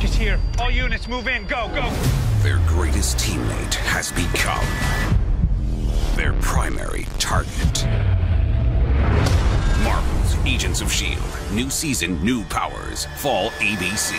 She's here. All units, move in. Go, go. Their greatest teammate has become their primary target. Marvel's Agents of S.H.I.E.L.D. New season, new powers. Fall ABC.